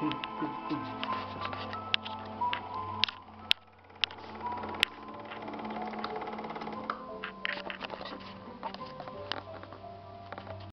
Good, good, good.